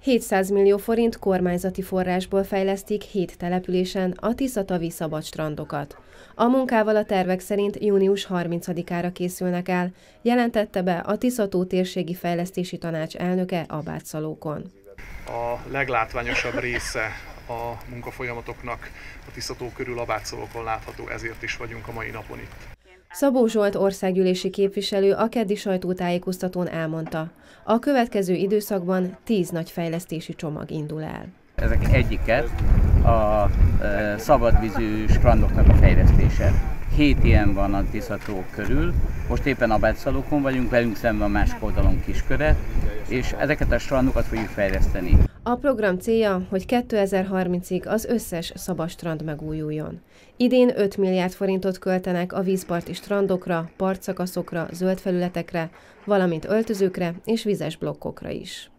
700 millió forint kormányzati forrásból fejlesztik hét településen a Tiszatavi szabad strandokat. A munkával a tervek szerint június 30-ára készülnek el, jelentette be a Tiszató térségi fejlesztési tanács elnöke Abát Szalókon. A leglátványosabb része a munkafolyamatoknak a Tiszató körül Abátszalókon látható, ezért is vagyunk a mai napon itt. Szabó Zsolt országgyűlési képviselő a keddi sajtótájékoztatón elmondta, a következő időszakban tíz nagy fejlesztési csomag indul el. Ezek egyiket a szabadvízű strandoknak a fejlesztése. Hét ilyen van a Tiszató körül. Most éppen a Betszalókon vagyunk, velünk szemben a másik oldalon Kisköre, és ezeket a strandokat fogjuk fejleszteni. A program célja, hogy 2030-ig az összes szabastrand megújuljon. Idén 5 milliárd forintot költenek a vízparti strandokra, partszakaszokra, zöld felületekre, valamint öltözőkre és vizes blokkokra is.